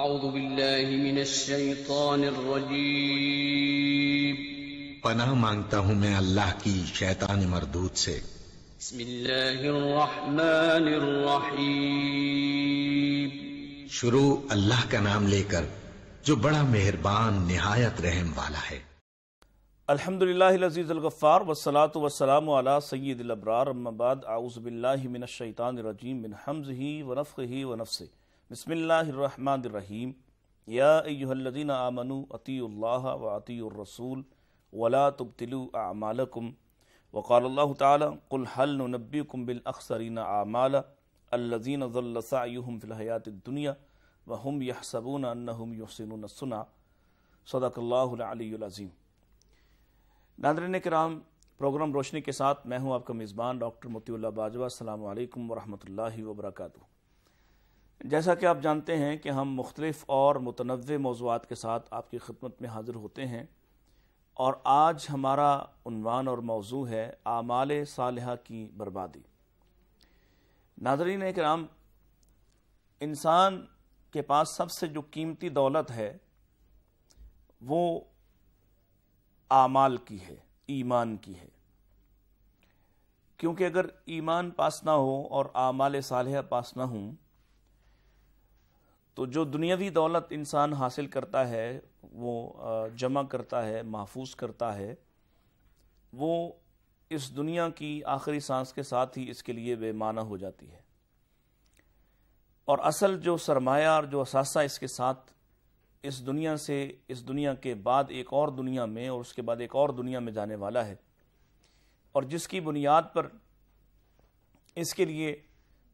أعوذ بالله من الشيطان الرجيم. پناہ مانگتا ہوں میں اللہ کی شیطان مردود سے۔ بسم الله الرحمن الرحيم شروع اللہ کا نام لے کر جو بڑا مہربان نہایت رحم والا ہے۔ الحمد للہ العزیز الغفار والصلاة والسلام علی سید الابرار اما بعد اعوذ باللہ من الشیطان الرجیم من حمزه ونفخه ونفسه بسم اللہ الرحمن الرحیم۔ یا ایہا الذین آمنوا اطیعوا اللہ واطیعوا الرسول ولا تبتلوا اعمالکم۔ وقال اللہ تعالی قل هل ننبئکم بالاخسرین اعمالا الذین ظل سعیهم فی الحیات الدنیا وهم یحسبون انہم یحسنون الصنع۔ صدق اللہ العلی العظیم۔ ناظرین کرام، پروگرام روشنی کے ساتھ میں ہوں آپ کا میزبان ڈاکٹر مطیع اللہ باجوہ۔ السلام علیکم ورحمۃ اللہ وبرکاتہ۔ جیسا کہ آپ جانتے ہیں کہ ہم مختلف اور متنوع موضوعات کے ساتھ آپ کی خدمت میں حاضر ہوتے ہیں اور آج ہمارا عنوان اور موضوع ہے اعمال صالحہ کی بربادی۔ ناظرین کرام، انسان کے پاس سب سے جو قیمتی دولت ہے وہ اعمال کی ہے، ایمان کی ہے۔ کیونکہ اگر ایمان پاس نہ ہو اور اعمال صالحہ پاس نہ ہوں تو جو دنیاوی دولت انسان حاصل کرتا ہے، وہ جمع کرتا ہے، محفوظ کرتا ہے، وہ اس دنیا کی آخری سانس کے ساتھ ہی اس کے لیے بے معنی ہو جاتی ہے۔ اور اصل جو سرمایہ اور جو اثاثہ اس کے ساتھ اس دنیا سے، اس دنیا کے بعد ایک اور دنیا میں اور اس کے بعد ایک اور دنیا میں جانے والا ہے۔ اور جس کی بنیاد پر اس کے لیے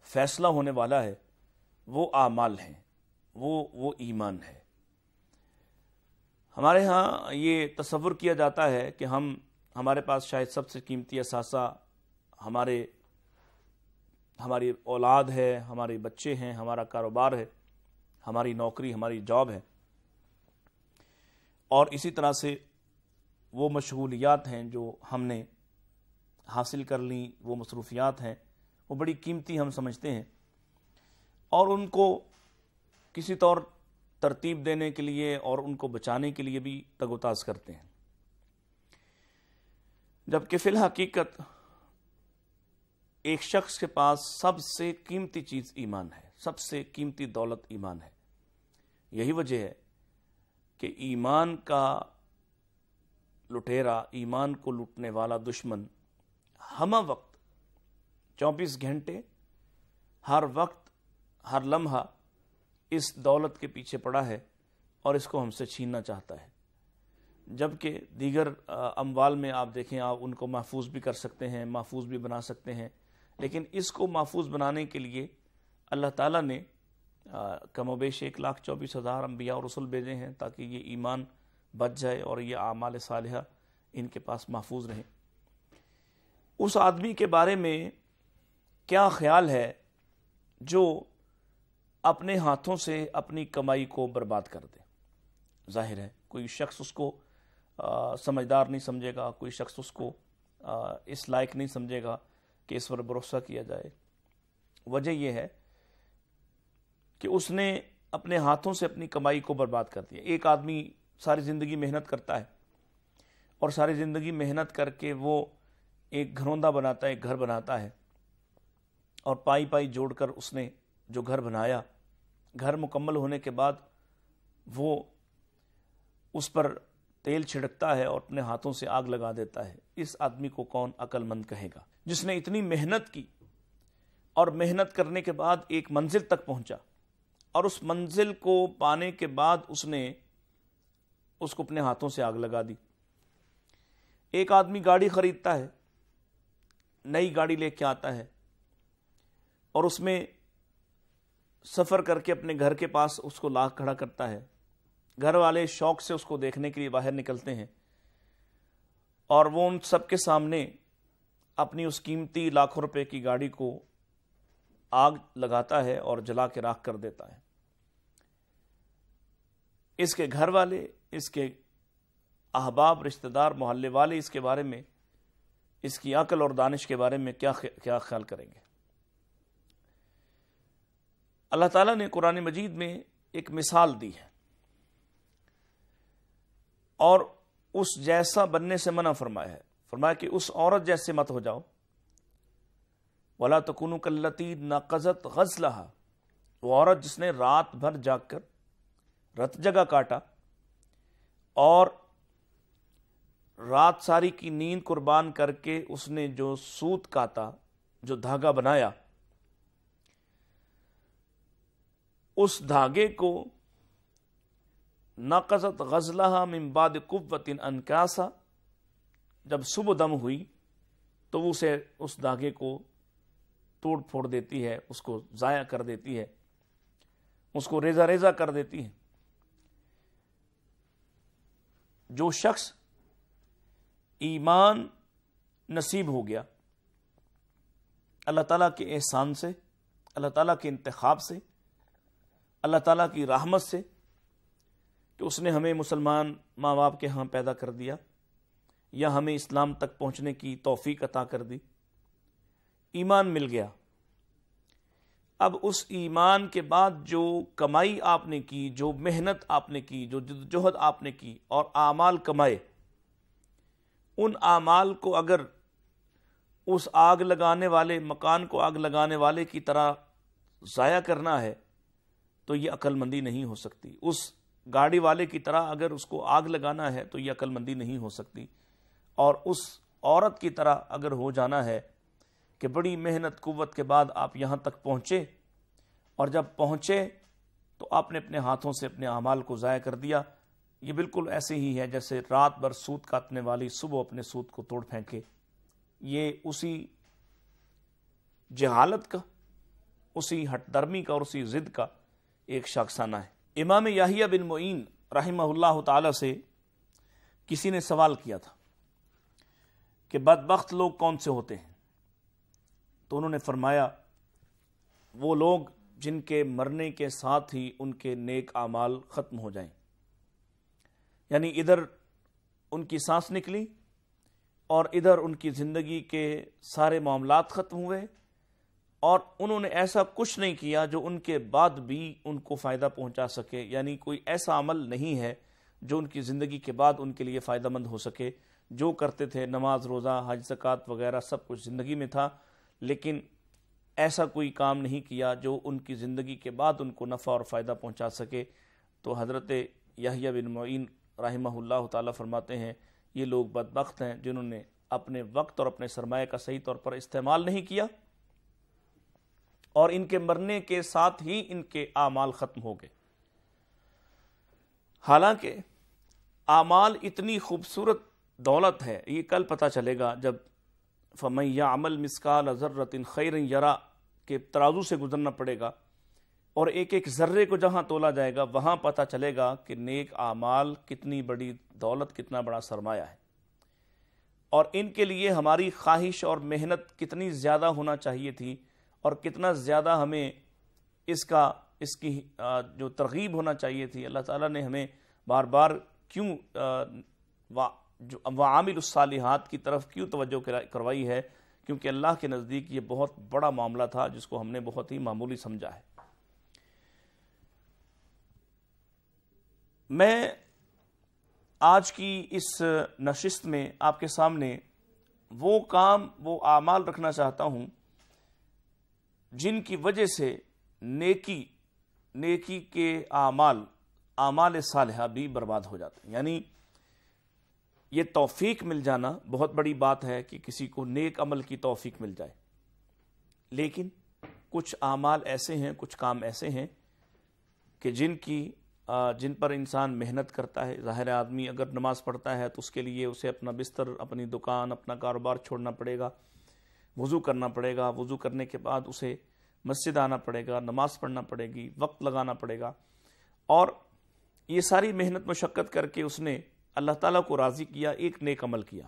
فیصلہ ہونے والا ہے، وہ اعمال ہیں۔ وہ وہ ایمان ہے۔ ہمارے ہاں یہ تصور کیا جاتا ہے کہ ہم، ہمارے پاس شاید سب سے قیمتی اثاثہ ہمارے، ہماری اولاد ہے، ہمارے بچے ہیں، ہمارا کاروبار ہے، ہماری نوکری، ہماری جاب ہے۔ اور اسی طرح سے وہ مشغولیات ہیں جو ہم نے حاصل کر لیں، وہ مصروفیات ہیں، وہ بڑی قیمتی ہم سمجھتے ہیں۔ اور ان کو کسی طور ترتیب دینے کے لیے اور ان کو بچانے کے لیے بھی تگ و تاز کرتے ہیں۔ جبکہ فی الحقیقت ایک شخص کے پاس سب سے قیمتی چیز ایمان ہے، سب سے قیمتی دولت ایمان ہے۔ یہی وجہ ہے کہ ایمان کا لٹیرا ایمان کو لوٹنے والا دشمن ہمہ وقت چوبیس گھنٹے، ہر وقت، ہر لمحہ اس دولت کے پیچھے پڑا ہے اور اس کو ہم سے چھیننا چاہتا ہے۔ جبکہ دیگر اموال میں آپ دیکھیں، آپ ان کو محفوظ بھی کر سکتے ہیں، محفوظ بھی بنا سکتے ہیں۔ لیکن اس کو محفوظ بنانے کے لیے اللہ تعالیٰ نے کم و بیش ایک لاکھ چوبیس ہزار انبیاء اور رسول بھیجے ہیں تاکہ یہ ایمان بچ جائے اور یہ اعمال صالحہ ان کے پاس محفوظ رہیں۔ اس آدمی کے بارے میں کیا خیال ہے جو اپنے ہاتھوں سے اپنی کمائی کو برباد کر دے۔ ظاہر ہے، کوئی شخص اس کو سمجھدار نہیں سمجھے گا، کوئی شخص اس کو اس لائق نہیں سمجھے گا کہ اس پر بھروسہ کیا جائے۔ وجہ یہ ہے کہ اس نے اپنے ہاتھوں سے اپنی کمائی کو برباد کر دیا۔ ایک آدمی ساری زندگی محنت کرتا ہے اور ساری زندگی محنت کر کے وہ ایک گھروندہ بناتا ہے، ایک گھر بناتا ہے اور پائی پائی جوڑ کر اس نے جو گھر بنایا گھر مکمل ہونے کے بعد وہ اس پر تیل چھڑکتا ہے اور اپنے ہاتھوں سے آگ لگا دیتا ہے۔ اس آدمی کو کون عقل مند کہے گا؟ جس نے اتنی محنت کی اور محنت کرنے کے بعد ایک منزل تک پہنچا اور اس منزل کو پانے کے بعد اس نے اس کو اپنے ہاتھوں سے آگ لگا دی۔ ایک آدمی گاڑی خریدتا ہے، نئی گاڑی لے کے آتا ہے اور اس میں سفر کر کے اپنے گھر کے پاس اس کو لاکھ کھڑا کرتا ہے۔ گھر والے شوق سے اس کو دیکھنے کے لیے باہر نکلتے ہیں۔ اور وہ ان سب کے سامنے اپنی اس قیمتی لاکھوں روپے کی گاڑی کو آگ لگاتا ہے اور جلا کے راکھ کر دیتا ہے۔ اس کے گھر والے، اس کے احباب، رشتہ دار، محلے والے، اس کے بارے میں، اس کی عقل اور دانش کے بارے میں کیا کیا خیال کریں گے؟ اللہ تعالیٰ نے قرآن مجید میں ایک مثال دی ہے اور اس جیسا بننے سے منع فرمایا ہے۔ فرمایا کہ اس عورت جیسے مت ہو جاؤ۔ ولا تکن کلتی نقزت غزلہ وہ عورت جس نے رات بھر جاگ کر رت جگہ کاٹا اور رات ساری کی نیند قربان کر کے اس نے جو سوت کاتا، جو دھاگا بنایا اس دھاگے کو نقزت غزلہ من بعد قوت انکاسا، جب صبح دم ہوئی تو وہ اسے اس دھاگے کو توڑ پھوڑ دیتی ہے، اس کو ضائع کر دیتی ہے، اس کو ریزہ ریزہ کر دیتی ہے۔ جو شخص ایمان نصیب ہو گیا، اللہ تعالیٰ کے احسان سے، اللہ تعالیٰ کے انتخاب سے اللہ تعالیٰ کی رحمت سے کہ اس نے ہمیں مسلمان ماں باپ کے ہاں پیدا کر دیا یا ہمیں اسلام تک پہنچنے کی توفیق عطا کر دی۔ ایمان مل گیا۔ اب اس ایمان کے بعد جو کمائی آپ نے کی، جو محنت آپ نے کی، جو جہد آپ نے کی اور اعمال کمائے، ان اعمال کو اگر اس آگ لگانے والے، مکان کو آگ لگانے والے کی طرح ضائع کرنا ہے تو یہ عقل مندی نہیں ہو سکتی۔ اس گاڑی والے کی طرح اگر اس کو آگ لگانا ہے تو یہ عقل مندی نہیں ہو سکتی۔ اور اس عورت کی طرح اگر ہو جانا ہے کہ بڑی محنت قوت کے بعد آپ یہاں تک پہنچے اور جب پہنچے تو آپ نے اپنے ہاتھوں سے اپنے اعمال کو ضائع کر دیا۔ یہ بالکل ایسے ہی ہے جیسے رات بھر سوت کاٹنے والی صبح اپنے سوت کو توڑ پھینکے۔ یہ اسی جہالت کا، اسی ہٹ درمی کا اور اسی ضد کا ایک شاخسانہ ہے۔ امام یاہیہ بن معین رحمہ اللہ تعالی سے کسی نے سوال کیا تھا کہ بدبخت لوگ کون سے ہوتے ہیں؟ تو انہوں نے فرمایا، وہ لوگ جن کے مرنے کے ساتھ ہی ان کے نیک اعمال ختم ہو جائیں۔ یعنی ادھر ان کی سانس نکلی اور ادھر ان کی زندگی کے سارے معاملات ختم ہوئے۔ اور انہوں نے ایسا کچھ نہیں کیا جو ان کے بعد بھی ان کو فائدہ پہنچا سکے یعنی کوئی ایسا عمل نہیں ہے جو ان کی زندگی کے بعد ان کے لیے فائدہ مند ہو سکے۔ جو کرتے تھے، نماز، روزہ، حج، زکوٰۃ وغیرہ، سب کچھ زندگی میں تھا، لیکن ایسا کوئی کام نہیں کیا جو ان کی زندگی کے بعد ان کو نفع اور فائدہ پہنچا سکے۔ تو حضرت یحییٰ بن معین رحمہ اللہ تعالیٰ فرماتے ہیں، یہ لوگ بدبخت ہیں جنہوں نے اپنے وقت اور اپنے سرمایہ کا صحیح طور پر استعمال نہیں کیا۔ اور ان کے مرنے کے ساتھ ہی ان کے اعمال ختم ہو گئے۔ حالانکہ اعمال اتنی خوبصورت دولت ہے، یہ کل پتہ چلے گا جب فمیہ عمل مسکال ذرت خیر یرا کے ترازو سے گزرنا پڑے گا اور ایک ایک ذرے کو جہاں تولا جائے گا، وہاں پتہ چلے گا کہ نیک اعمال کتنی بڑی دولت، کتنا بڑا سرمایہ ہے۔ اور ان کے لیے ہماری خواہش اور محنت کتنی زیادہ ہونا چاہیے تھی اور کتنا زیادہ ہمیں اس کا، اس کی جو ترغیب ہونا چاہیے تھی، اللہ تعالیٰ نے ہمیں بار بار کیوں جو عامل الصالحات کی طرف کیوں توجہ کروائی ہے؟ کیونکہ اللہ کے نزدیک یہ بہت بڑا معاملہ تھا، جس کو ہم نے بہت ہی معمولی سمجھا ہے۔ میں آج کی اس نشست میں آپ کے سامنے وہ کام، وہ اعمال رکھنا چاہتا ہوں جن کی وجہ سے نیکی نیکی کے اعمال اعمال صالحہ بھی برباد ہو جاتے ہیں۔ یعنی یہ توفیق مل جانا بہت بڑی بات ہے کہ کسی کو نیک عمل کی توفیق مل جائے۔ لیکن کچھ اعمال ایسے ہیں، کچھ کام ایسے ہیں کہ جن کی جن پر انسان محنت کرتا ہے۔ ظاہر آدمی اگر نماز پڑھتا ہے تو اس کے لیے اسے اپنا بستر، اپنی دکان، اپنا کاروبار چھوڑنا پڑے گا۔ وضو کرنا پڑے گا، وضو کرنے کے بعد اسے مسجد آنا پڑے گا، نماز پڑھنا پڑے گی، وقت لگانا پڑے گا۔ اور یہ ساری محنت مشقت کر کے اس نے اللہ تعالیٰ کو راضی کیا، ایک نیک عمل کیا۔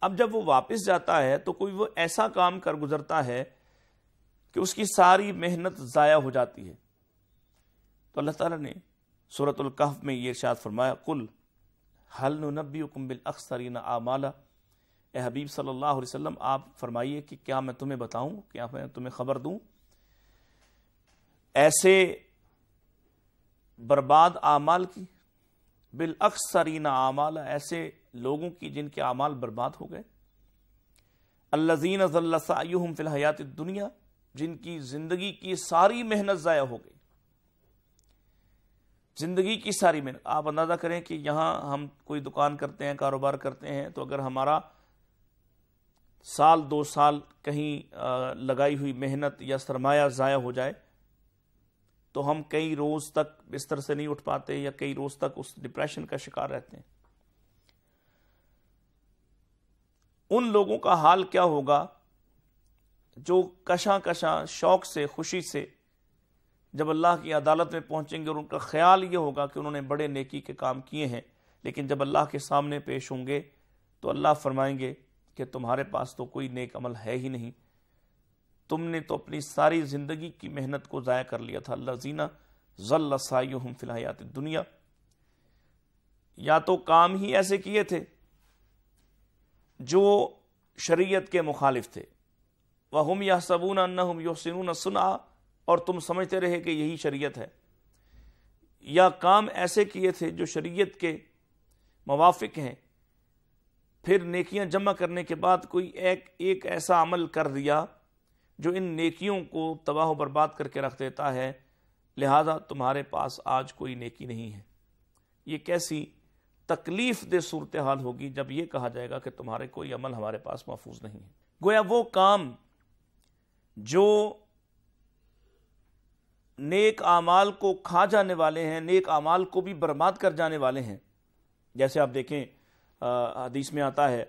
اب جب وہ واپس جاتا ہے تو کوئی وہ ایسا کام کر گزرتا ہے کہ اس کی ساری محنت ضائع ہو جاتی ہے۔ تو اللہ تعالیٰ نے صورت القحف میں یہ ارشاد فرمایا کل حل نبی کم بالاخسرین اعمالا اے حبیب صلی اللہ علیہ وسلم، آپ فرمائیے کہ کیا میں تمہیں بتاؤں، کیا میں تمہیں خبر دوں؟ ایسے برباد اعمال کی، بالاکثرین اعمال، ایسے لوگوں کی جن کے اعمال برباد ہو گئے۔ الزین سعیہم فی الحیات دنیا جن کی زندگی کی ساری محنت ضائع ہو گئی۔ زندگی کی ساری محنت۔ آپ اندازہ کریں کہ یہاں ہم کوئی دکان کرتے ہیں، کاروبار کرتے ہیں، تو اگر ہمارا سال دو سال کہیں لگائی ہوئی محنت یا سرمایہ ضائع ہو جائے تو ہم کئی روز تک بستر سے نہیں اٹھ پاتے یا کئی روز تک اس ڈپریشن کا شکار رہتے ہیں۔ ان لوگوں کا حال کیا ہوگا جو کشاں کشاں شوق سے، خوشی سے جب اللہ کی عدالت میں پہنچیں گے اور ان کا خیال یہ ہوگا کہ انہوں نے بڑے نیکی کے کام کیے ہیں، لیکن جب اللہ کے سامنے پیش ہوں گے تو اللہ فرمائیں گے کہ تمہارے پاس تو کوئی نیک عمل ہے ہی نہیں۔ تم نے تو اپنی ساری زندگی کی محنت کو ضائع کر لیا تھا۔ اللہ زینہ ذل سائیہم فی الحیات دنیا یا تو کام ہی ایسے کیے تھے جو شریعت کے مخالف تھے۔ وَهُمْ يَحْسَبُونَ أَنَّهُمْ يُحْسِنُونَ سُنْعَ اور تم سمجھتے رہے کہ یہی شریعت ہے۔ یا کام ایسے کیے تھے جو شریعت کے موافق ہیں۔ پھر نیکیاں جمع کرنے کے بعد کوئی ایک ایک ایسا عمل کر دیا جو ان نیکیوں کو تباہ و برباد کر کے رکھ دیتا ہے، لہذا تمہارے پاس آج کوئی نیکی نہیں ہے۔ یہ کیسی تکلیف دہ صورتحال ہوگی جب یہ کہا جائے گا کہ تمہارے کوئی عمل ہمارے پاس محفوظ نہیں ہے۔ گویا وہ کام جو نیک اعمال کو کھا جانے والے ہیں، نیک اعمال کو بھی برباد کر جانے والے ہیں، جیسے آپ دیکھیں حدیث میں آتا ہے،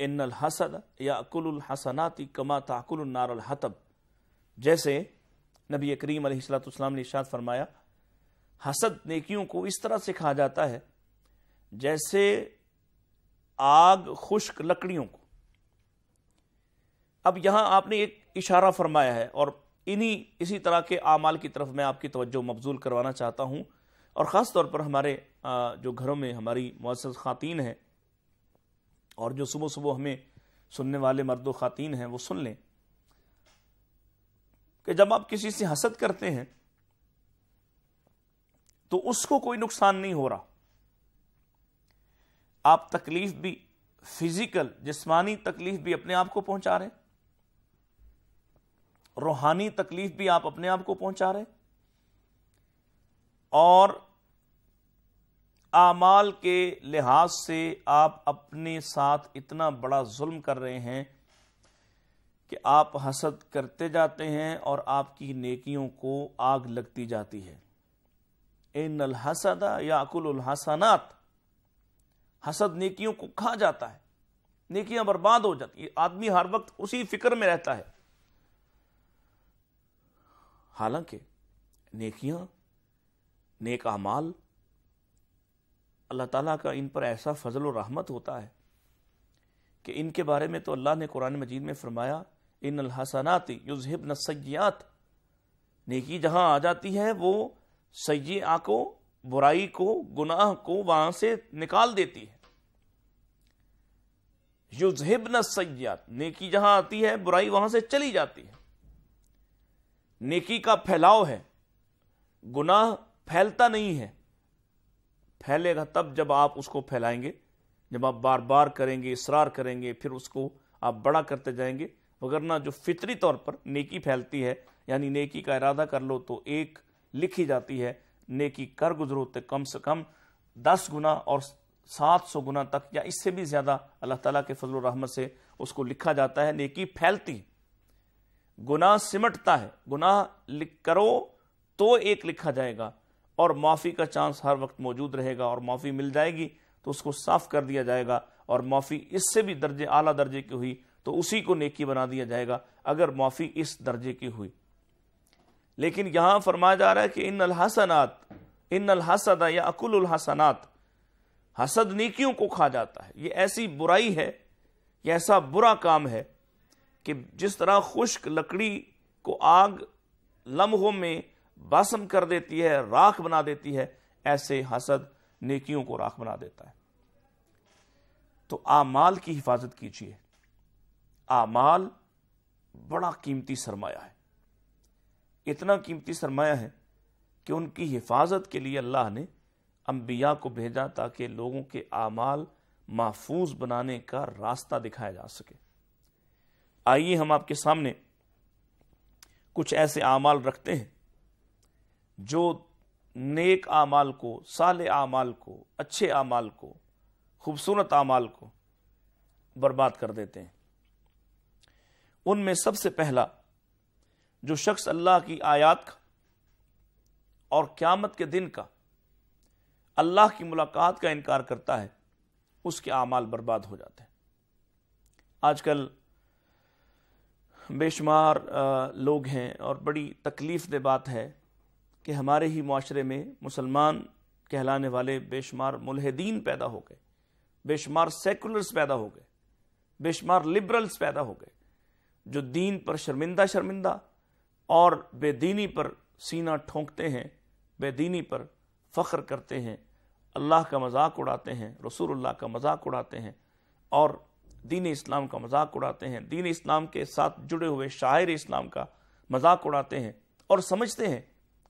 ان الحسد یا اکل الحسناتی کما تاکل النار الحتب جیسے نبی کریم علیہ السلاۃ السلام نے اشاد فرمایا، حسد نیکیوں کو اس طرح سے کھا جاتا ہے جیسے آگ خشک لکڑیوں کو۔ اب یہاں آپ نے ایک اشارہ فرمایا ہے اور انہی اسی طرح کے اعمال کی طرف میں آپ کی توجہ مبزول کروانا چاہتا ہوں۔ اور خاص طور پر ہمارے جو گھروں میں ہماری معزز خواتین ہیں، اور جو صبح صبح ہمیں سننے والے مرد و خواتین ہیں، وہ سن لیں کہ جب آپ کسی سے حسد کرتے ہیں، تو اس کو کوئی نقصان نہیں ہو رہا۔ آپ تکلیف بھی فزیکل، جسمانی تکلیف بھی اپنے آپ کو پہنچا رہے روحانی تکلیف بھی آپ اپنے آپ کو پہنچا رہے اور اعمال کے لحاظ سے آپ اپنے ساتھ اتنا بڑا ظلم کر رہے ہیں کہ آپ حسد کرتے جاتے ہیں اور آپ کی نیکیوں کو آگ لگتی جاتی ہے۔ ان الحسد یا اکل الحسنات۔ حسد نیکیوں کو کھا جاتا ہے۔ نیکیاں برباد ہو جاتی آدمی ہر وقت اسی فکر میں رہتا ہے۔ حالانکہ نیکیاں نیک اعمال، اللہ تعالیٰ کا ان پر ایسا فضل و رحمت ہوتا ہے کہ ان کے بارے میں تو اللہ نے قرآن مجید میں فرمایا، ان الحسنات یذہبن السیئات. نیکی جہاں آ جاتی ہے، وہ سیئہ کو، برائی کو، گناہ کو وہاں سے نکال دیتی ہے۔ یذہبن السیئات، نیکی جہاں آتی ہے، برائی وہاں سے چلی جاتی ہے۔ نیکی کا پھیلاؤ ہے، گناہ پھیلتا نہیں ہے۔ پھیلے گا تب جب آپ اس کو پھیلائیں گے۔ جب آپ بار بار کریں گے، اصرار کریں گے، پھر اس کو آپ بڑا کرتے جائیں گے۔ وگرنہ جو فطری طور پر نیکی پھیلتی ہے یعنی نیکی کا ارادہ کر لو تو ایک لکھی جاتی ہے، نیکی کر گزرو تو کم سے کم دس گنا اور سات سو گنا تک یا اس سے بھی زیادہ اللہ تعالیٰ کے فضل و رحمت سے اس کو لکھا جاتا ہے۔ نیکی پھیلتی گناہ سمٹتا ہے۔ گناہ لکھ کرو تو ایک لکھا جائے گا۔ اور معافی کا چانس ہر وقت موجود رہے گا اور معافی مل جائے گی تو اس کو صاف کر دیا جائے گا اور معافی اس سے بھی درجے اعلیٰ درجے کی ہوئی تو اسی کو نیکی بنا دیا جائے گا اگر معافی اس درجے کی ہوئی۔ لیکن یہاں فرمایا جا رہا ہے کہ ان الحسنات، ان الحسد یا اکل الحسنات۔ حسد نیکیوں کو کھا جاتا ہے۔ یہ ایسی برائی ہے، یہ ایسا برا کام ہے کہ جس طرح خشک لکڑی کو آگ لمحوں میں باسم کر دیتی ہے، راکھ بنا دیتی ہے، ایسے حسد نیکیوں کو راکھ بنا دیتا ہے۔ تو آمال کی حفاظت کیجیے آمال بڑا قیمتی سرمایہ ہے۔ اتنا قیمتی سرمایہ ہے کہ ان کی حفاظت کے لیے اللہ نے انبیاء کو بھیجا تاکہ لوگوں کے اعمال محفوظ بنانے کا راستہ دکھایا جا سکے۔ آئیے ہم آپ کے سامنے کچھ ایسے اعمال رکھتے ہیں۔ جو نیک اعمال کو، صالح اعمال کو، اچھے اعمال کو، خوبصورت اعمال کو برباد کر دیتے ہیں۔ ان میں سب سے پہلا جو شخص اللہ کی آیات کا اور قیامت کے دن کا اللہ کی ملاقات کا انکار کرتا ہے، اس کے اعمال برباد ہو جاتے ہیں۔ آج کل بے شمار لوگ ہیں اور بڑی تکلیف دہ بات ہے کہ ہمارے ہی معاشرے میں مسلمان کہلانے والے بے شمار ملحدین پیدا ہو گئے، بے شمار سیکولرز پیدا ہو گئے، بے شمار لبرلز پیدا ہو گئے، جو دین پر شرمندہ شرمندہ اور بے دینی پر سینہ ٹھونکتے ہیں، بے دینی پر فخر کرتے ہیں، اللہ کا مذاق اڑاتے ہیں، رسول اللہ کا مذاق اڑاتے ہیں اور دین اسلام کا مذاق اڑاتے ہیں، دین اسلام کے ساتھ جڑے ہوئے شاعر اسلام کا مذاق اڑاتے ہیں اور سمجھتے ہیں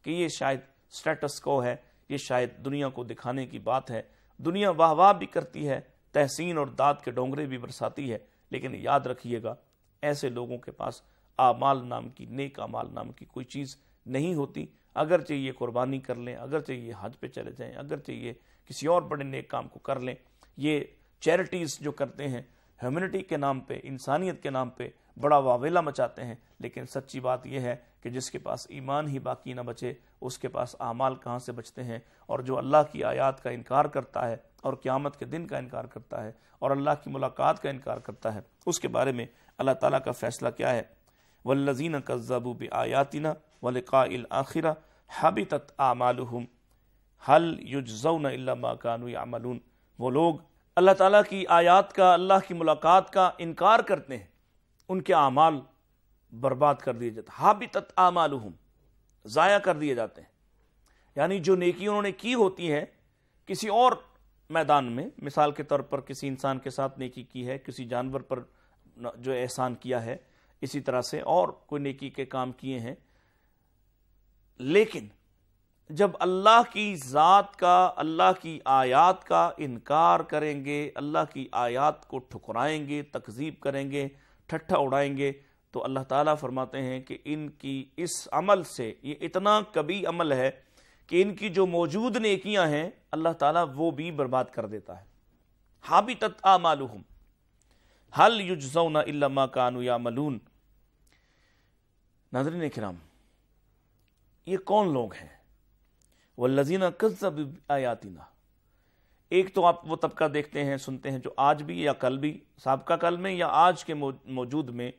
کہ یہ شاید سٹیٹس کو ہے، یہ شاید دنیا کو دکھانے کی بات ہے۔ دنیا واہ واہ بھی کرتی ہے، تحسین اور داد کے ڈونگرے بھی برساتی ہے۔ لیکن یاد رکھیے گا، ایسے لوگوں کے پاس آمال نام کی، نیک آمال نام کی کوئی چیز نہیں ہوتی۔ اگر چاہیے قربانی کر لیں اگر چاہیے حج پہ چلے جائیں اگر چاہیے کسی اور بڑے نیک کام کو کر لیں۔ یہ چیریٹیز جو کرتے ہیں ہیومنٹی کے نام پہ، انسانیت کے نام پہ بڑا واویلا مچاتے ہیں۔ لیکن سچی بات یہ ہے کہ جس کے پاس ایمان ہی باقی نہ بچے، اس کے پاس اعمال کہاں سے بچتے ہیں؟ اور جو اللہ کی آیات کا انکار کرتا ہے اور قیامت کے دن کا انکار کرتا ہے اور اللہ کی ملاقات کا انکار کرتا ہے، اس کے بارے میں اللہ تعالیٰ کا فیصلہ کیا ہے؟ والذین کذبوا بآیاتنا ولقاء الاخرہ حبطت اعمالهم حل یجزون الا ما كانوا يعملون؟ وہ لوگ اللہ تعالیٰ کی آیات کا، اللہ کی ملاقات کا انکار کرتے ہیں، ان کے اعمال برباد کر دیے جاتے حابطت اعمالهم ضائع کر دیے جاتے ہیں۔ یعنی جو نیکی انہوں نے کی ہوتی ہے، کسی اور میدان میں، مثال کے طور پر کسی انسان کے ساتھ نیکی کی ہے، کسی جانور پر جو احسان کیا ہے، اسی طرح سے اور کوئی نیکی کے کام کیے ہیں۔ لیکن جب اللہ کی ذات کا، اللہ کی آیات کا انکار کریں گے، اللہ کی آیات کو ٹھکرائیں گے، تکذیب کریں گے، ٹھٹھا اڑائیں گے تو اللہ تعالیٰ فرماتے ہیں کہ ان کی اس عمل سے، یہ اتنا کبھی عمل ہے کہ ان کی جو موجود نیکیاں ہیں، اللہ تعالیٰ وہ بھی برباد کر دیتا ہے۔ ہابی تت حل یجزون الا ما کانو یا ملون ناظرین کرام، یہ کون لوگ ہیں؟ والذین کذب آیاتنا ایک تو آپ وہ طبقہ دیکھتے ہیں، سنتے ہیں جو آج بھی یا کل بھی، سابقہ کل میں یا آج کے موجود میں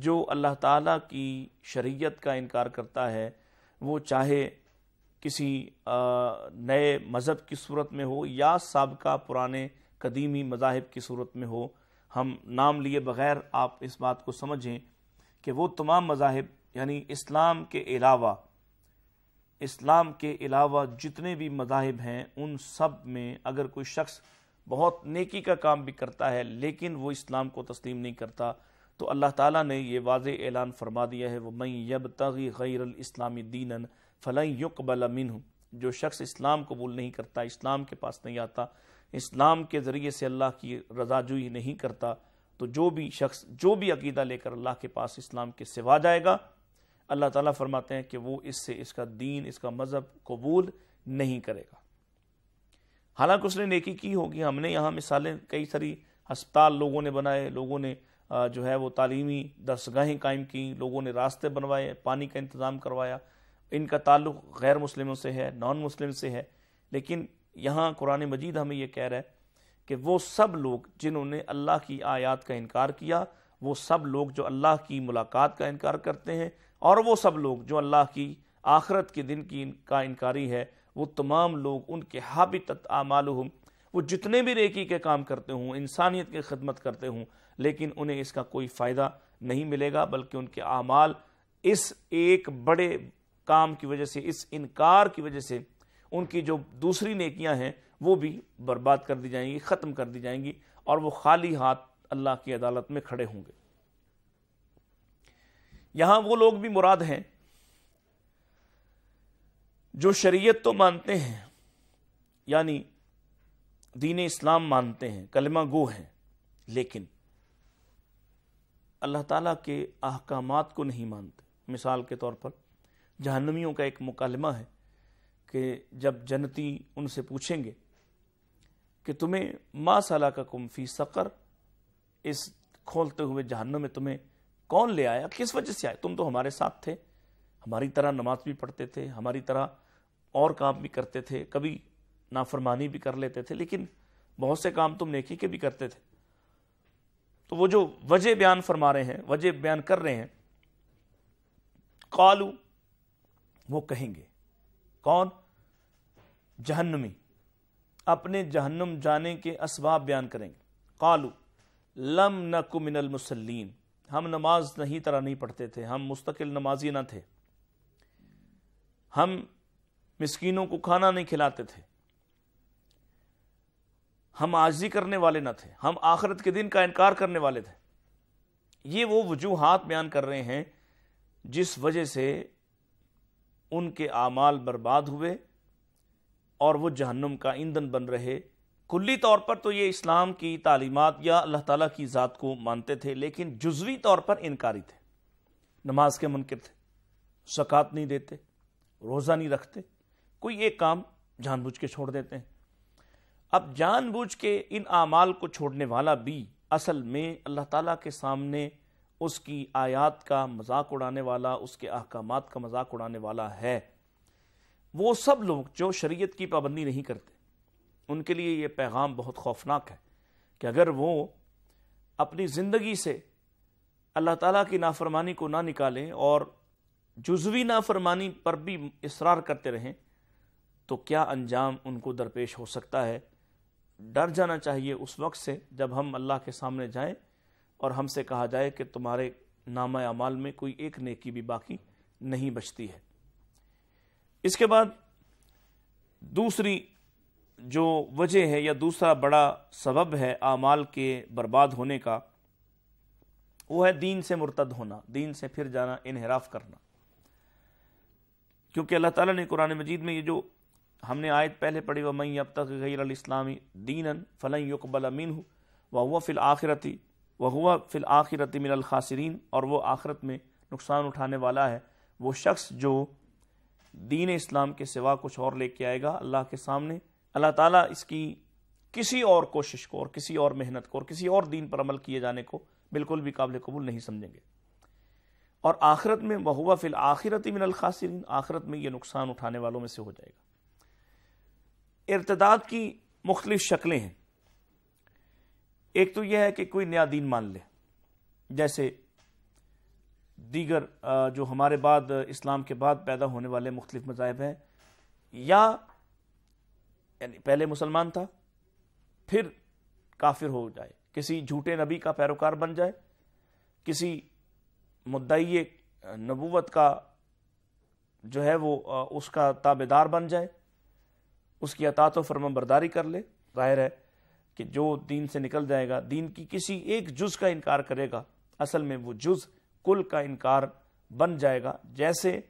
جو اللہ تعالیٰ کی شریعت کا انکار کرتا ہے، وہ چاہے کسی نئے مذہب کی صورت میں ہو یا سابقہ پرانے قدیمی مذاہب کی صورت میں ہو، ہم نام لیے بغیر آپ اس بات کو سمجھیں کہ وہ تمام مذاہب یعنی اسلام کے علاوہ، اسلام کے علاوہ جتنے بھی مذاہب ہیں، ان سب میں اگر کوئی شخص بہت نیکی کا کام بھی کرتا ہے لیکن وہ اسلام کو تسلیم نہیں کرتا تو اللہ تعالیٰ نے یہ واضح اعلان فرما دیا ہے وہ میں یب تغی غیر الاسلامی دین فلاں یقبل امین ہوں جو شخص اسلام قبول نہیں کرتا، اسلام کے پاس نہیں آتا، اسلام کے ذریعے سے اللہ کی رضا جوئی نہیں کرتا، تو جو بھی شخص، جو بھی عقیدہ لے کر اللہ کے پاس اسلام کے سوا جائے گا، اللہ تعالیٰ فرماتے ہیں کہ وہ اس سے، اس کا دین، اس کا مذہب قبول نہیں کرے گا۔ حالانکہ اس نے نیکی کی ہوگی۔ ہم نے یہاں مثالیں کئی ساری ہسپتال لوگوں نے بنائے، لوگوں نے جو ہے وہ تعلیمی درسگاہیں قائم کی لوگوں نے راستے بنوائے، پانی کا انتظام کروایا۔ ان کا تعلق غیر مسلموں سے ہے، نان مسلم سے ہے۔ لیکن یہاں قرآن مجید ہمیں یہ کہہ رہا ہے کہ وہ سب لوگ جنہوں نے اللہ کی آیات کا انکار کیا، وہ سب لوگ جو اللہ کی ملاقات کا انکار کرتے ہیں، اور وہ سب لوگ جو اللہ کی آخرت کے دن کی کا انکاری ہے، وہ تمام لوگ ان کے حابطت اعمالہم، وہ جتنے بھی ریکی کے کام کرتے ہوں، انسانیت کی خدمت کرتے ہوں لیکن انہیں اس کا کوئی فائدہ نہیں ملے گا، بلکہ ان کے اعمال اس ایک بڑے کام کی وجہ سے، اس انکار کی وجہ سے ان کی جو دوسری نیکیاں ہیں، وہ بھی برباد کر دی جائیں گی، ختم کر دی جائیں گی، اور وہ خالی ہاتھ اللہ کی عدالت میں کھڑے ہوں گے۔ یہاں وہ لوگ بھی مراد ہیں جو شریعت تو مانتے ہیں یعنی دین اسلام مانتے ہیں، کلمہ گو ہیں، لیکن اللہ تعالیٰ کے احکامات کو نہیں مانتے۔ مثال کے طور پر، جہنمیوں کا ایک مکالمہ ہے کہ جب جنتی ان سے پوچھیں گے کہ تمہیں ما صلاح کا کم فی سقر، اس کھولتے ہوئے جہنم میں تمہیں کون لے آیا، کس وجہ سے آئے تم تو ہمارے ساتھ تھے، ہماری طرح نماز بھی پڑھتے تھے، ہماری طرح اور کام بھی کرتے تھے، کبھی نافرمانی بھی کر لیتے تھے، لیکن بہت سے کام تم نیکی کے بھی کرتے تھے۔ تو وہ جو وجہ بیان فرما رہے ہیں، وجہ بیان کر رہے ہیں قالو وہ کہیں گے۔ کون؟ جہنمی۔ اپنے جہنم جانے کے اسباب بیان کریں گے۔ قالو لم نکو من المسلین ہم نماز نہیں طرح نہیں پڑھتے تھے۔ ہم مستقل نمازی نہ تھے۔ ہم مسکینوں کو کھانا نہیں کھلاتے تھے۔ ہم آجزی کرنے والے نہ تھے، ہم آخرت کے دن کا انکار کرنے والے تھے۔ یہ وہ وجوہات بیان کر رہے ہیں جس وجہ سے ان کے اعمال برباد ہوئے اور وہ جہنم کا ایندھن بن رہے۔ کلی طور پر تو یہ اسلام کی تعلیمات یا اللہ تعالیٰ کی ذات کو مانتے تھے، لیکن جزوی طور پر انکاری تھے۔ نماز کے منکر تھے سکات نہیں دیتے، روزہ نہیں رکھتے، کوئی ایک کام جان بوجھ کے چھوڑ دیتے ہیں۔ اب جان بوجھ کے ان اعمال کو چھوڑنے والا بھی اصل میں اللہ تعالیٰ کے سامنے اس کی آیات کا مذاق اڑانے والا، اس کے احکامات کا مذاق اڑانے والا ہے۔ وہ سب لوگ جو شریعت کی پابندی نہیں کرتے، ان کے لیے یہ پیغام بہت خوفناک ہے کہ اگر وہ اپنی زندگی سے اللہ تعالیٰ کی نافرمانی کو نہ نکالیں اور جزوی نافرمانی پر بھی اصرار کرتے رہیں، تو کیا انجام ان کو درپیش ہو سکتا ہے؟ ڈر جانا چاہیے اس وقت سے جب ہم اللہ کے سامنے جائیں اور ہم سے کہا جائے کہ تمہارے نامہ اعمال میں کوئی ایک نیکی بھی باقی نہیں بچتی ہے۔ اس کے بعد دوسری جو وجہ ہے یا دوسرا بڑا سبب ہے اعمال کے برباد ہونے کا، وہ ہے دین سے مرتد ہونا، دین سے پھر جانا، انحراف کرنا۔ کیونکہ اللہ تعالیٰ نے قرآن مجید میں یہ جو ہم نے آیت پہلے پڑھی وہ میں اب تک غیر الاسلامی دین فلن یقبل امین ہوں وہ ہوا فی الآخرتی وہ ہوا فی الآخرتی من الخاسرین، اور وہ آخرت میں نقصان اٹھانے والا ہے۔ وہ شخص جو دین اسلام کے سوا کچھ اور لے کے آئے گا اللہ کے سامنے۔ اللہ تعالیٰ اس کی کسی اور کوشش کو اور کسی اور محنت کو اور کسی اور دین پر عمل کیے جانے کو بالکل بھی قابل قبول نہیں سمجھیں گے۔ اور آخرت میں وہ ہوا فی الآخرتی من الخاسرین، آخرت میں یہ نقصان اٹھانے والوں میں سے ہو جائے گا۔ ارتداد کی مختلف شکلیں ہیں۔ ایک تو یہ ہے کہ کوئی نیا دین مان لے۔ جیسے دیگر جو ہمارے بعد اسلام کے بعد پیدا ہونے والے مختلف مذاہب ہیں، یا یعنی پہلے مسلمان تھا، پھر کافر ہو جائے۔ کسی جھوٹے نبی کا پیروکار بن جائے، کسی مدعی نبوت کا جو ہے وہ اس کا تابے دار بن جائے۔ اس کی اطاعت و فرما برداری کر لے۔ ظاہر ہے کہ جو دین سے نکل جائے گا، دین کی کسی ایک جز کا انکار کرے گا، اصل میں وہ جز کل کا انکار بن جائے گا۔ جیسے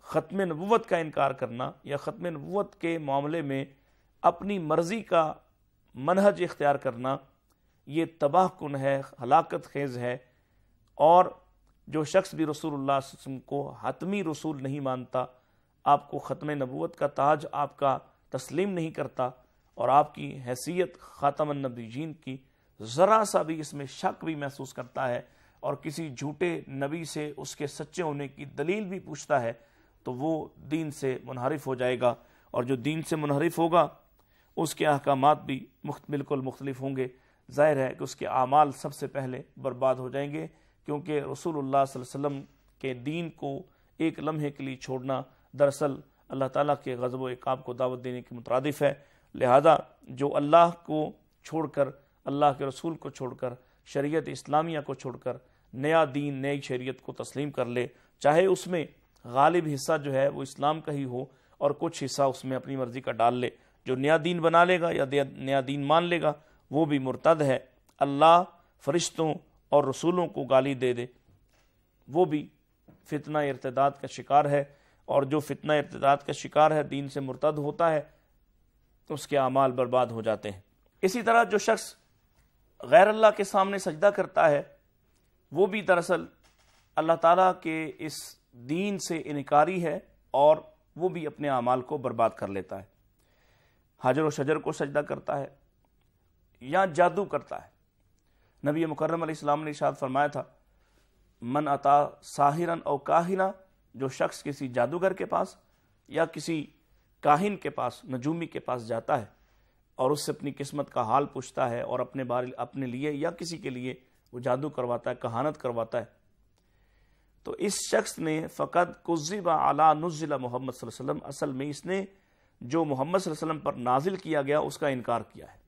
ختم نبوت کا انکار کرنا یا ختم نبوت کے معاملے میں اپنی مرضی کا منہج اختیار کرنا، یہ تباہ کن ہے، ہلاکت خیز ہے۔ اور جو شخص بھی رسول اللہ علیہ وسلم کو حتمی رسول نہیں مانتا، آپ کو ختم نبوت کا تاج، آپ کا تسلیم نہیں کرتا اور آپ کی حیثیت خاتم النبیین کی ذرا سا بھی اس میں شک بھی محسوس کرتا ہے اور کسی جھوٹے نبی سے اس کے سچے ہونے کی دلیل بھی پوچھتا ہے تو وہ دین سے منحرف ہو جائے گا اور جو دین سے منحرف ہوگا، اس کے احکامات بھی بالکل مختلف ہوں گے۔ ظاہر ہے کہ اس کے اعمال سب سے پہلے برباد ہو جائیں گے، کیونکہ رسول اللہ صلی اللہ علیہ وسلم کے دین کو ایک لمحے کے لیے چھوڑنا دراصل اللہ تعالیٰ کے غضب و اقاب کو دعوت دینے کے مترادف ہے۔ لہذا جو اللہ کو چھوڑ کر، اللہ کے رسول کو چھوڑ کر، شریعت اسلامیہ کو چھوڑ کر نیا دین، نئی شریعت کو تسلیم کر لے، چاہے اس میں غالب حصہ جو ہے وہ اسلام کا ہی ہو اور کچھ حصہ اس میں اپنی مرضی کا ڈال لے۔ جو نیا دین بنا لے گا یا نیا دین مان لے گا، وہ بھی مرتد ہے۔ اللہ فرشتوں اور رسولوں کو گالی دے دے۔ وہ بھی فتنہ ارتداد کا شکار ہے۔ اور جو فتنہ ارتداد کا شکار ہے، دین سے مرتد ہوتا ہے اس کے اعمال برباد ہو جاتے ہیں۔ اسی طرح جو شخص غیر اللہ کے سامنے سجدہ کرتا ہے، وہ بھی دراصل اللہ تعالیٰ کے اس دین سے انکاری ہے اور وہ بھی اپنے اعمال کو برباد کر لیتا ہے۔ حجر و شجر کو سجدہ کرتا ہے یا جادو کرتا ہے۔ نبی مکرم علیہ السلام نے اشاد فرمایا تھا، من عطا ساحرن او کاہنا جو شخص کسی جادوگر کے پاس یا کسی کاہن کے پاس، نجومی کے پاس جاتا ہے اور اس سے اپنی قسمت کا حال پوچھتا ہے اور اپنے بارے اپنے لیے یا کسی کے لیے وہ جادو کرواتا ہے، کہانت کرواتا ہے۔ تو اس شخص نے فقط قزب اعلیٰ نزلہ محمد صلی اللہ علیہ وسلم، اصل میں اس نے جو محمد صلی اللہ علیہ وسلم پر نازل کیا گیا، اس کا انکار کیا ہے۔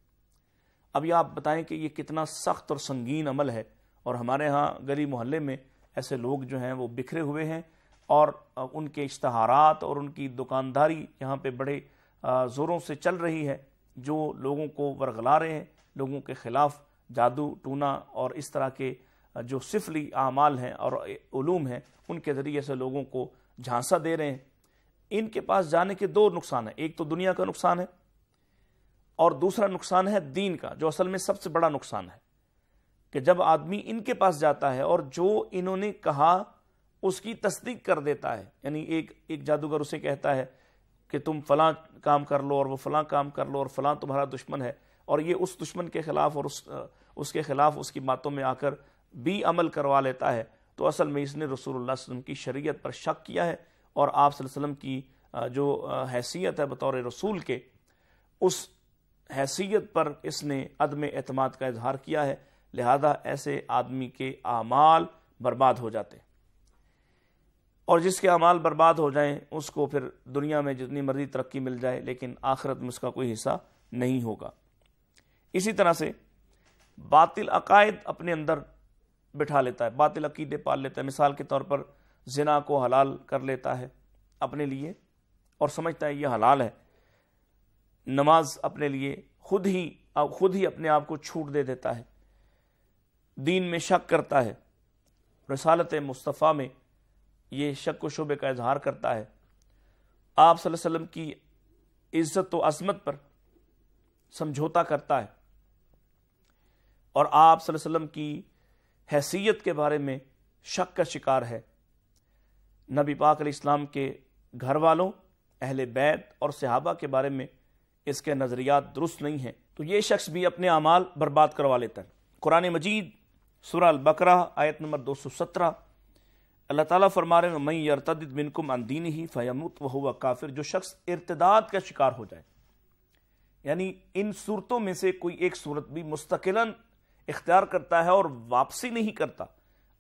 اب یہ آپ بتائیں کہ یہ کتنا سخت اور سنگین عمل ہے اور ہمارے ہاں گلی محلے میں ایسے لوگ جو ہیں وہ بکھرے ہوئے ہیں اور ان کے اشتہارات اور ان کی دکانداری یہاں پہ بڑے زوروں سے چل رہی ہے، جو لوگوں کو ورغلا رہے ہیں، لوگوں کے خلاف جادو، ٹونا اور اس طرح کے جو سفلی اعمال ہیں اور علوم ہیں، ان کے ذریعے سے لوگوں کو جھانسا دے رہے ہیں۔ ان کے پاس جانے کے دو نقصان ہیں، ایک تو دنیا کا نقصان ہے اور دوسرا نقصان ہے دین کا، جو اصل میں سب سے بڑا نقصان ہے۔ کہ جب آدمی ان کے پاس جاتا ہے اور جو انہوں نے کہا اس کی تصدیق کر دیتا ہے۔ یعنی ایک ایک جادوگر اسے کہتا ہے کہ تم فلاں کام کر لو اور وہ فلاں کام کر لو اور فلاں تمہارا دشمن ہے۔ اور یہ اس دشمن کے خلاف اور اس اس کے خلاف اس کی باتوں میں آ کر بھی عمل کروا لیتا ہے۔ تو اصل میں اس نے رسول اللہ علیہ وسلم کی شریعت پر شک کیا ہے اور آپ صلی اللہ علیہ وسلم کی جو حیثیت ہے بطور رسول کے، اس حیثیت پر اس نے عدم اعتماد کا اظہار کیا ہے۔ لہذا ایسے آدمی کے اعمال برباد ہو جاتے۔ ہیں اور جس کے اعمال برباد ہو جائیں، اس کو پھر دنیا میں جتنی مرضی ترقی مل جائے، لیکن آخرت میں اس کا کوئی حصہ نہیں ہوگا۔ اسی طرح سے باطل عقائد اپنے اندر بٹھا لیتا ہے، باطل عقیدے پال لیتا ہے۔ مثال کے طور پر زنا کو حلال کر لیتا ہے اپنے لیے، اور سمجھتا ہے یہ حلال ہے۔ نماز اپنے لیے خود ہی خود ہی اپنے آپ کو چھوٹ دے دیتا ہے۔ دین میں شک کرتا ہے۔ رسالت مصطفیٰ میں یہ شک و شعبے کا اظہار کرتا ہے۔ آپ صلی اللہ علیہ وسلم کی عزت و عظمت پر سمجھوتا کرتا ہے۔ اور آپ صلی اللہ علیہ وسلم کی حیثیت کے بارے میں شک کا شکار ہے۔ نبی پاک علیہ السلام کے گھر والوں، اہل بیت اور صحابہ کے بارے میں اس کے نظریات درست نہیں ہیں۔ تو یہ شخص بھی اپنے اعمال برباد کروا لیتا ہے۔ قرآن مجید، سورہ البقرہ، آیت نمبر دو سو سترہ۔ اللہ تعالیٰ فرما رہے ہیں میں یرتد منکم عن دین ہی فیموت کافر جو شخص ارتداد کا شکار ہو جائے۔ یعنی ان صورتوں میں سے کوئی ایک صورت بھی مستقلاً اختیار کرتا ہے اور واپسی نہیں کرتا،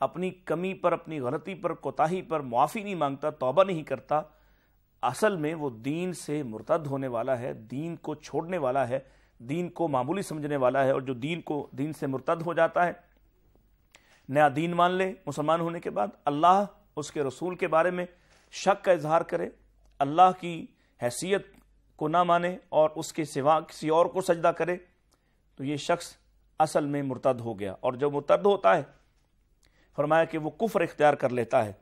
اپنی کمی پر، اپنی غلطی پر، کوتاہی پر معافی نہیں مانگتا، توبہ نہیں کرتا، اصل میں وہ دین سے مرتد ہونے والا ہے، دین کو چھوڑنے والا ہے، دین کو معمولی سمجھنے والا ہے اور جو دین کو، دین سے مرتد ہو جاتا ہے نیا دین مان لے، مسلمان ہونے کے بعد اللہ اس کے رسول کے بارے میں شک کا اظہار کرے، اللہ کی حیثیت کو نہ مانے اور اس کے سوا کسی اور کو سجدہ کرے، تو یہ شخص اصل میں مرتد ہو گیا۔ اور جو مرتد ہوتا ہے، فرمایا کہ وہ کفر اختیار کر لیتا ہے۔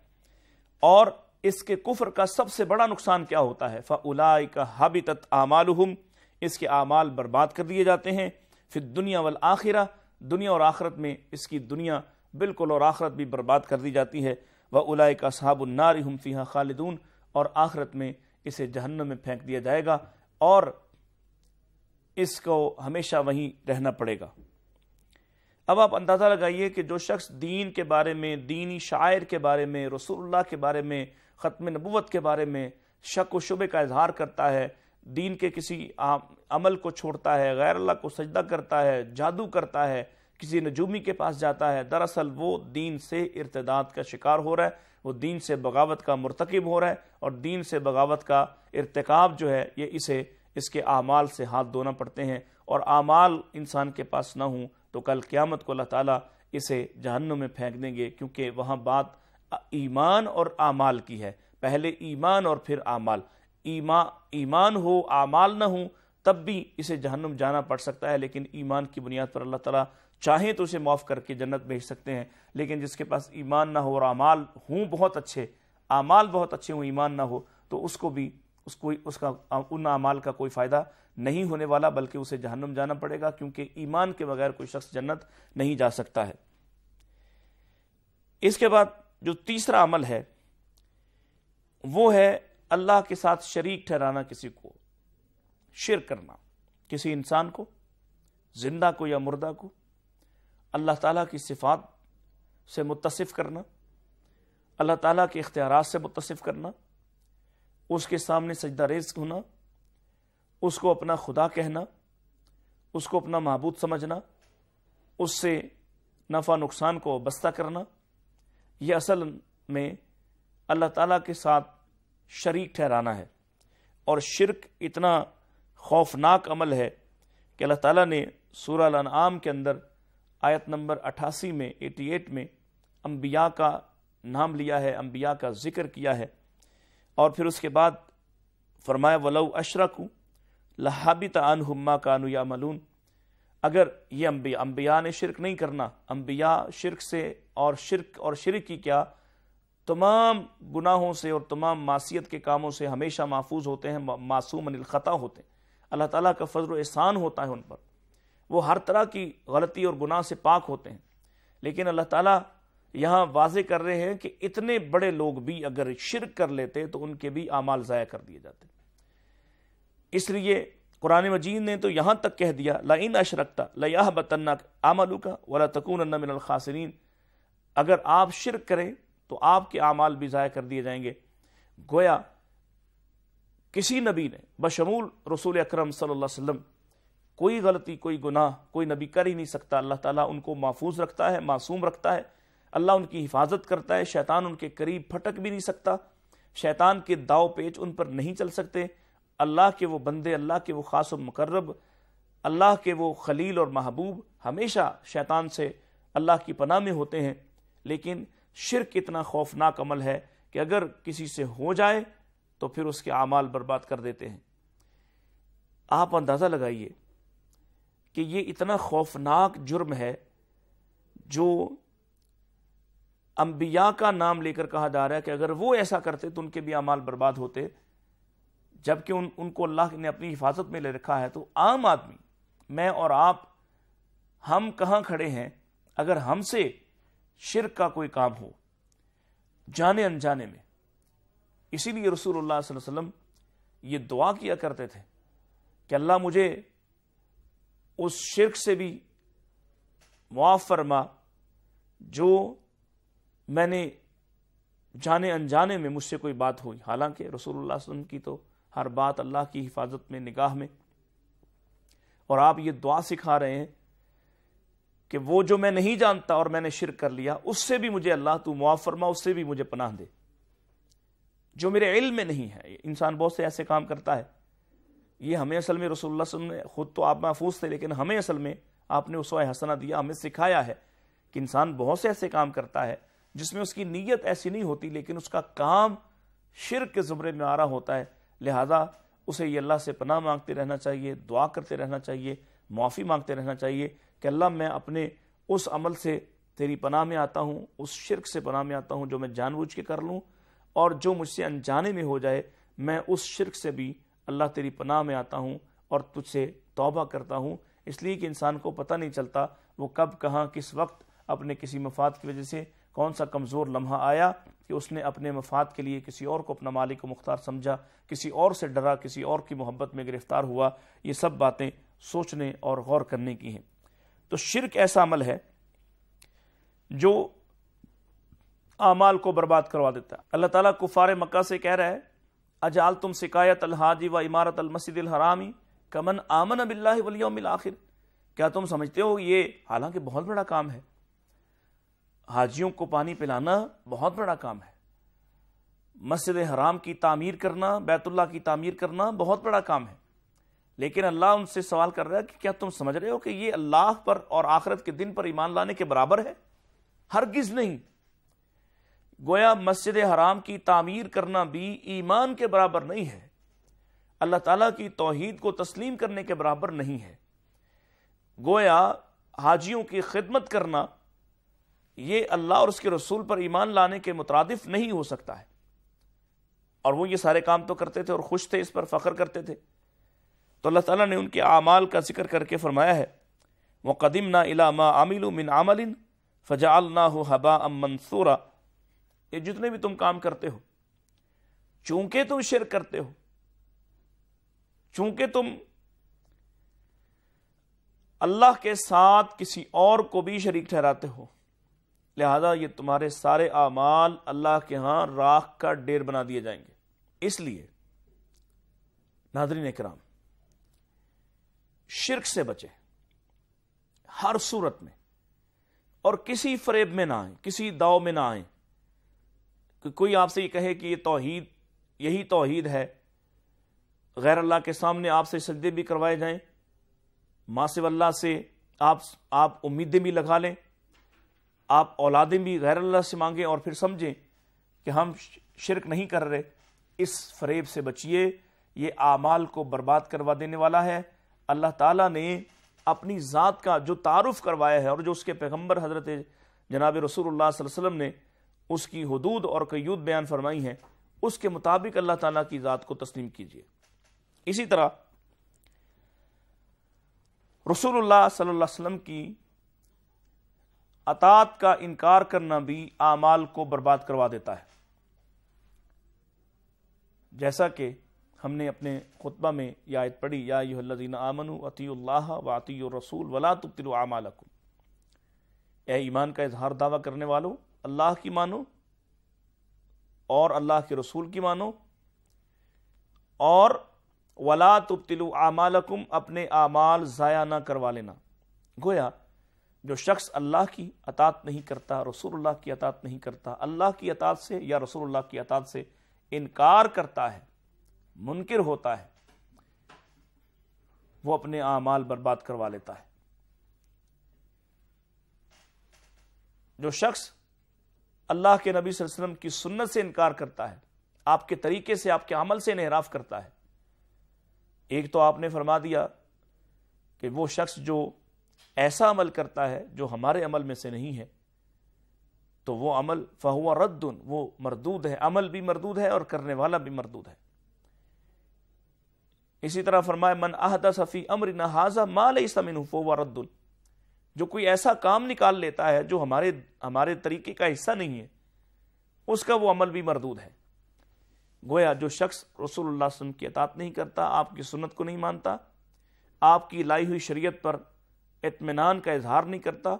اور اس کے کفر کا سب سے بڑا نقصان کیا ہوتا ہے؟ فَأُولَائِكَ حَبِتَتْ آمَالُهُمْ اس کے اعمال برباد کر دیے جاتے ہیں۔ پھر دنیا والآخرہ دنیا اور آخرت میں اس کی دنیا بالکل اور آخرت بھی برباد کر دی جاتی ہے۔ وہ الاائے کا صحاب النار ہم فیحہ خالدون۔ اور آخرت میں اسے جہنم میں پھینک دیا جائے گا اور اس کو ہمیشہ وہیں رہنا پڑے گا۔ اب آپ اندازہ لگائیے کہ جو شخص دین کے بارے میں، دینی شاعر کے بارے میں، رسول اللہ کے بارے میں، ختم نبوت کے بارے میں شک و شبے کا اظہار کرتا ہے، دین کے کسی عمل کو چھوڑتا ہے، غیر اللہ کو سجدہ کرتا ہے، جادو کرتا ہے کسی نجومی کے پاس جاتا ہے، دراصل وہ دین سے ارتداد کا شکار ہو رہا ہے، وہ دین سے بغاوت کا مرتکب ہو رہا ہے اور دین سے بغاوت کا ارتکاب جو ہے، یہ اسے اس کے اعمال سے ہاتھ دھونا پڑتے ہیں۔ اور اعمال انسان کے پاس نہ ہوں تو کل قیامت کو اللہ تعالیٰ اسے جہنم میں پھینک دیں گے، کیونکہ وہاں بات ایمان اور اعمال کی ہے۔ پہلے ایمان اور پھر اعمال۔ ایمان ایمان ہو، اعمال نہ ہوں، تب بھی اسے جہنم جانا پڑ سکتا ہے، لیکن ایمان کی بنیاد پر اللہ تعالیٰ چاہیں تو اسے معاف کر کے جنت بھیج سکتے ہیں، لیکن جس کے پاس ایمان نہ ہو اور اعمال ہوں بہت اچھے، اعمال بہت اچھے ہوں، ایمان نہ ہو، تو اس کو بھی، اس کو، اس کا، ان اعمال کا کوئی فائدہ نہیں ہونے والا، بلکہ اسے جہنم جانا پڑے گا، کیونکہ ایمان کے بغیر کوئی شخص جنت نہیں جا سکتا ہے۔ اس کے بعد جو تیسرا عمل ہے، وہ ہے اللہ کے ساتھ شریک ٹھہرانا کسی کو، شرک کرنا، کسی انسان کو، زندہ کو یا مردہ کو۔ اللہ تعالیٰ کی صفات سے متصف کرنا، اللہ تعالیٰ کے اختیارات سے متصف کرنا، اس کے سامنے سجدہ ریز ہونا، اس کو اپنا خدا کہنا، اس کو اپنا معبود سمجھنا، اس سے نفع نقصان کو بستہ کرنا، یہ اصل میں اللہ تعالیٰ کے ساتھ شریک ٹھہرانا ہے۔ اور شرک اتنا خوفناک عمل ہے کہ اللہ تعالیٰ نے سورہ الانعام کے اندر آیت نمبر اٹھاسی میں، ایٹی ایٹ میں انبیاء کا نام لیا ہے، انبیاء کا ذکر کیا ہے۔ اور پھر اس کے بعد فرمایا، ولو اشرک لہابت عن ہما کانو یا ملون اگر یہ انبیاء انبیاء نے شرک نہیں کرنا، انبیاء شرک سے اور شرک اور شرک کی کیا، تمام گناہوں سے اور تمام معصیت کے کاموں سے ہمیشہ محفوظ ہوتے ہیں معصوم ان الخطا ہوتے ہیں۔ اللہ تعالیٰ کا فضل و احسان ہوتا ہے ان پر۔ وہ ہر طرح کی غلطی اور گناہ سے پاک ہوتے ہیں۔ لیکن اللہ تعالیٰ یہاں واضح کر رہے ہیں کہ اتنے بڑے لوگ بھی اگر شرک کر لیتے تو ان کے بھی اعمال ضائع کر دیے جاتے۔ اس لیے قرآن مجید نے تو یہاں تک کہہ دیا لَإِنْ أَشْرَكْتَ لَيَحْبَتَنَّكَ عَمَلُكَ وَلَا تَكُونَنَّ مِنَ الْخَاسِرِينَ۔ اگر آپ شرک کریں تو آپ کے اعمال بھی ضائع کر دیے جائیں گے۔ گویا کسی نبی نے بشمول رسول اکرم صلی اللہ علیہ وسلم کوئی غلطی، کوئی گناہ، کوئی نبی کر ہی نہیں سکتا۔ اللہ تعالیٰ ان کو محفوظ رکھتا ہے، معصوم رکھتا ہے۔ اللہ ان کی حفاظت کرتا ہے۔ شیطان ان کے قریب پھٹک بھی نہیں سکتا۔ شیطان کے داؤ پیچ ان پر نہیں چل سکتے۔ اللہ کے وہ بندے، اللہ کے وہ خاص و مقرب، اللہ کے وہ خلیل اور محبوب ہمیشہ شیطان سے اللہ کی پناہ میں ہوتے ہیں۔ لیکن شرک اتنا خوفناک عمل ہے کہ اگر کسی سے ہو جائے تو پھر اس کے اعمال برباد کر دیتے ہیں۔ آپ اندازہ لگائیے کہ یہ اتنا خوفناک جرم ہے جو انبیاء کا نام لے کر کہا جا رہا ہے کہ اگر وہ ایسا کرتے تو ان کے بھی اعمال برباد ہوتے، جبکہ ان ان کو اللہ نے اپنی حفاظت میں لے رکھا ہے۔ تو عام آدمی، میں اور آپ، ہم کہاں کھڑے ہیں اگر ہم سے شرک کا کوئی کام ہو جانے انجانے میں؟ اسی لیے رسول اللہ صلی اللہ علیہ وسلم یہ دعا کیا کرتے تھے کہ اللہ مجھے اس شرک سے بھی معاف فرما، جو میں نے جانے انجانے میں مجھ سے کوئی بات ہوئی۔ حالانکہ رسول اللہ علیہ وسلم کی تو ہر بات اللہ کی حفاظت میں، نگاہ میں۔ اور آپ یہ دعا سکھا رہے ہیں کہ وہ جو میں نہیں جانتا اور میں نے شرک کر لیا، اس سے بھی مجھے اللہ تو معاف فرما، اس سے بھی مجھے پناہ دے۔ جو میرے علم میں نہیں ہے، انسان بہت سے ایسے کام کرتا ہے۔ یہ ہمیں اصل میں رسول اللہ صلی اللہ علیہ وسلم نے خود تو آپ محفوظ تھے، لیکن ہمیں اصل میں آپ نے اسوہ حسنہ دیا، ہمیں سکھایا ہے کہ انسان بہت سے ایسے کام کرتا ہے جس میں اس کی نیت ایسی نہیں ہوتی، لیکن اس کا کام شرک کے زمرے میں آ رہا ہوتا ہے۔ لہذا اسے یہ اللہ سے پناہ مانگتے رہنا چاہیے، دعا کرتے رہنا چاہیے، معافی مانگتے رہنا چاہیے کہ اللہ میں اپنے اس عمل سے تیری پناہ میں آتا ہوں، اس شرک سے پناہ میں آتا ہوں جو میں جان بوجھ کے کر لوں اور جو مجھ سے انجانے میں ہو جائے، میں اس شرک سے بھی اللہ تیری پناہ میں آتا ہوں اور تجھ سے توبہ کرتا ہوں۔ اس لیے کہ انسان کو پتہ نہیں چلتا وہ کب، کہاں، کس وقت اپنے کسی مفاد کی وجہ سے کون سا کمزور لمحہ آیا کہ اس نے اپنے مفاد کے لیے کسی اور کو اپنا مالک و مختار سمجھا، کسی اور سے ڈرا، کسی اور کی محبت میں گرفتار ہوا۔ یہ سب باتیں سوچنے اور غور کرنے کی ہیں۔ تو شرک ایسا عمل ہے جو اعمال کو برباد کروا دیتا ہے۔ اللہ تعالیٰ کفار مکہ سے کہہ رہا ہے اجال تم سکایت الحاجی و عمارت المسد الحرامی کمن آمن اب اللہ ولیوم الآخر کیا تم سمجھتے ہو یہ حالانکہ بہت بڑا کام ہے؟ حاجیوں کو پانی پلانا بہت بڑا کام ہے۔ مسجد حرام کی تعمیر کرنا، بیت اللہ کی تعمیر کرنا بہت بڑا کام ہے۔ لیکن اللہ ان سے سوال کر رہا ہے کہ کیا تم سمجھ رہے ہو کہ یہ اللہ پر اور آخرت کے دن پر ایمان لانے کے برابر ہے؟ ہرگز نہیں۔ گویا مسجد حرام کی تعمیر کرنا بھی ایمان کے برابر نہیں ہے۔ اللہ تعالیٰ کی توحید کو تسلیم کرنے کے برابر نہیں ہے۔ گویا حاجیوں کی خدمت کرنا، یہ اللہ اور اس کے رسول پر ایمان لانے کے مترادف نہیں ہو سکتا ہے۔ اور وہ یہ سارے کام تو کرتے تھے اور خوش تھے، اس پر فخر کرتے تھے۔ تو اللہ تعالیٰ نے ان کے اعمال کا ذکر کر کے فرمایا ہے وہ قدیم نہ علامہ عامل من عامل فجا النا ہو ام منصورہ یہ جتنے بھی تم کام کرتے ہو، چونکہ تم شرک کرتے ہو، چونکہ تم اللہ کے ساتھ کسی اور کو بھی شریک ٹھہراتے ہو، لہذا یہ تمہارے سارے اعمال اللہ کے ہاں راکھ کا ڈیر بنا دیے جائیں گے۔ اس لیے، ناظرین اکرام شرک سے بچے، ہر صورت میں، اور کسی فریب میں نہ آئیں، کسی داؤ میں نہ آئیں کہ کوئی آپ سے یہ کہے کہ یہ توحید، یہی توحید ہے، غیر اللہ کے سامنے آپ سے سجدے بھی کروائے جائیں ماسو اللہ سے آپ آپ امیدیں بھی لگا لیں، آپ اولادیں بھی غیر اللہ سے مانگیں اور پھر سمجھیں کہ ہم شرک نہیں کر رہے، اس فریب سے بچیے یہ اعمال کو برباد کروا دینے والا ہے۔ اللہ تعالیٰ نے اپنی ذات کا جو تعارف کروایا ہے اور جو اس کے پیغمبر حضرت جناب رسول اللہ صلی اللہ علیہ وسلم نے اس کی حدود اور قیود بیان فرمائی ہیں، اس کے مطابق اللہ تعالیٰ کی ذات کو تسلیم کیجیے اسی طرح، رسول اللہ صلی اللہ علیہ وسلم کی اطاعت کا انکار کرنا بھی اعمال کو برباد کروا دیتا ہے۔ جیسا کہ ہم نے اپنے خطبہ میں یہ آیت پڑھی، یا ایوہ الذین آمنوا اطیع اللہ و اطیع الرسول ولا تبتلوا اعمالکم۔ اے ایمان کا اظہار دعویٰ کرنے والوں اللہ کی مانو اور اللہ کے رسول کی مانو اور ولا تبتلوا اعمالکم اپنے اعمال ضائع نہ کروا لینا۔ گویا جو شخص اللہ کی اطاعت نہیں کرتا، رسول اللہ کی اطاعت نہیں کرتا، اللہ کی اطاعت سے یا رسول اللہ کی اطاعت سے انکار کرتا ہے، منکر ہوتا ہے، وہ اپنے اعمال برباد کروا لیتا ہے۔ جو شخص اللہ کے نبی صلی اللہ علیہ وسلم کی سنت سے انکار کرتا ہے، آپ کے طریقے سے، آپ کے عمل سے انحراف کرتا ہے۔ ایک تو آپ نے فرما دیا کہ وہ شخص جو ایسا عمل کرتا ہے جو ہمارے عمل میں سے نہیں ہے، تو وہ عمل فہو رد وہ مردود ہے۔ عمل بھی مردود ہے اور کرنے والا بھی مردود ہے۔ اسی طرح فرمائے من صفی امر نہ مال سمن فو رد جو کوئی ایسا کام نکال لیتا ہے جو ہمارے ہمارے طریقے کا حصہ نہیں ہے، اس کا وہ عمل بھی مردود ہے۔ گویا جو شخص رسول اللہ علیہ وسلم کی اطاعت نہیں کرتا، آپ کی سنت کو نہیں مانتا، آپ کی لائی ہوئی شریعت پر اطمینان کا اظہار نہیں کرتا۔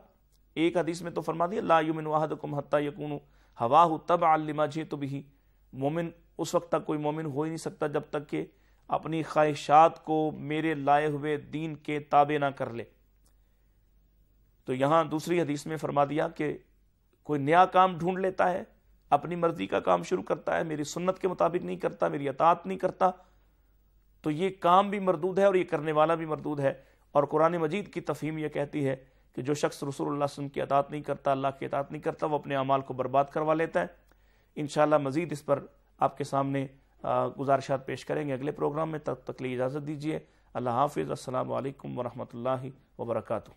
ایک حدیث میں تو فرما دیا، لا یومن واحدکم حتی یکونو ہواہ تب علما جی تو بھی مومن اس وقت تک کوئی مومن ہو ہی نہیں سکتا جب تک کہ اپنی خواہشات کو میرے لائے ہوئے دین کے تابع نہ کر لے۔ تو یہاں دوسری حدیث میں فرما دیا کہ کوئی نیا کام ڈھونڈ لیتا ہے، اپنی مرضی کا کام شروع کرتا ہے، میری سنت کے مطابق نہیں کرتا، میری اطاعت نہیں کرتا، تو یہ کام بھی مردود ہے اور یہ کرنے والا بھی مردود ہے۔ اور قرآن مجید کی تفہیم یہ کہتی ہے کہ جو شخص رسول اللہ وسلم کی اطاعت نہیں کرتا، اللہ کی اطاعت نہیں کرتا، وہ اپنے اعمال کو برباد کروا لیتا ہے۔ انشاءاللہ مزید اس پر آپ کے سامنے گزارشات پیش کریں گے۔ اگلے پروگرام میں تب تک لیے اجازت دیجیے اللہ حافظ۔ السلام علیکم ورحمۃ اللہ وبرکاتہ۔